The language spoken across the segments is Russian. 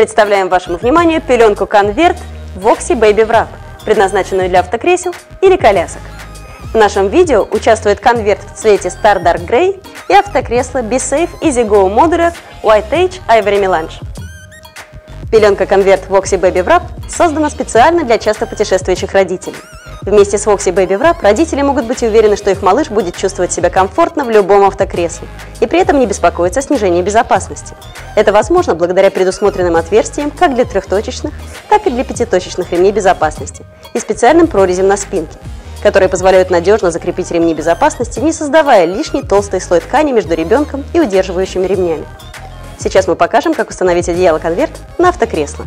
Представляем вашему вниманию пеленку конверт Voxy Baby Wrap, предназначенную для автокресел или колясок. В нашем видео участвует конверт в цвете Star Dark Grey и автокресло BeSafe Easy Go Modular White Age Ivory Melange. Пеленка конверт Voxy Baby Wrap создана специально для часто путешествующих родителей. Вместе с Voxy Baby Wrap родители могут быть уверены, что их малыш будет чувствовать себя комфортно в любом автокресле и при этом не беспокоиться о снижении безопасности. Это возможно благодаря предусмотренным отверстиям как для трехточечных, так и для пятиточечных ремней безопасности и специальным прорезям на спинке, которые позволяют надежно закрепить ремни безопасности, не создавая лишний толстый слой ткани между ребенком и удерживающими ремнями. Сейчас мы покажем, как установить одеяло-конверт на автокресло.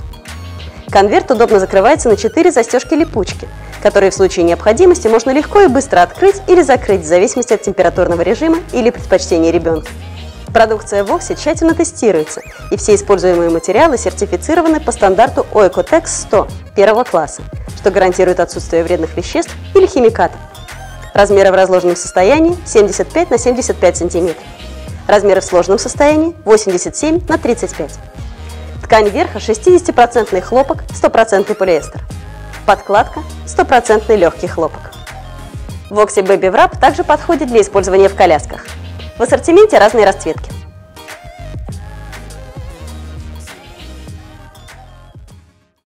Конверт удобно закрывается на 4 застежки-липучки, которые в случае необходимости можно легко и быстро открыть или закрыть в зависимости от температурного режима или предпочтений ребенка. Продукция Voxy тщательно тестируется, и все используемые материалы сертифицированы по стандарту OECOTEX 100 первого класса, что гарантирует отсутствие вредных веществ или химикатов. Размеры в разложенном состоянии 75 на 75 сантиметров. Размеры в сложном состоянии 87 на 35. Ткань верха 60% хлопок, 100% полиэстер. Подкладка 100% легкий хлопок. Voxy Baby Wrap также подходит для использования в колясках. В ассортименте разные расцветки.